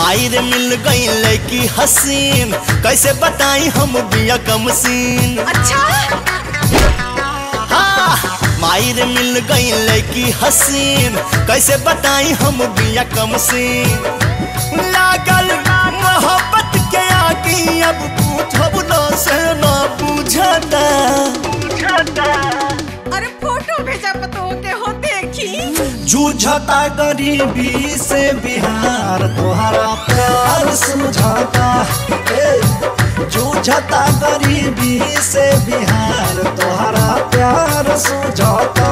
मायर मिल गई लड़की हसीन। कैसे बताई हम बिया कम सीन? अच्छा। हाँ मायर मिल गई लड़की हसीन। कैसे बताई हम बिया कम सीन? लागल मोहब्बत के आगे अब पूछब न से न बुझता अरे फ़ोटो भेजा पतो के। हो जूझता गरीबी से बिहार तोहरा प्यार सुझाता जूझता गरीबी से बिहार तोहरा प्यार सुझाता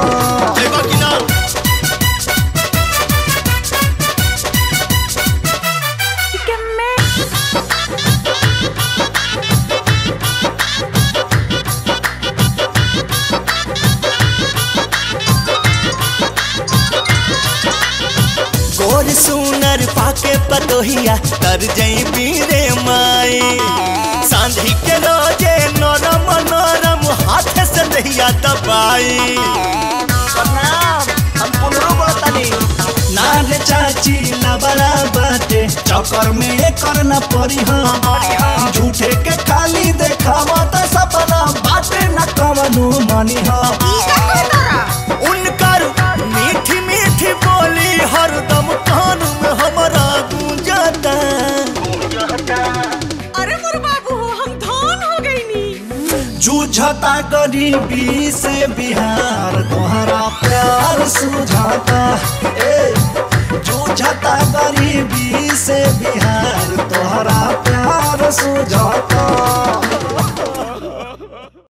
गोर सुनर पाके पतोहिया, तर जई बीरे माई। सांझी के रोज़े नरम नरम हाथ से दहिया दबाई। हम पुनरो बोलतानी ना रे चाची ना बाटे चक्कर में कर न पड़ी हम झूठे के खाली देखावा त सपना बाटे न कवनु मनी हम जूझता गरीबी से बिहार, तुम्हारा प्यार सुझाता ए जूझता गरीबी से बिहार, तुम्हारा प्यार सुझाता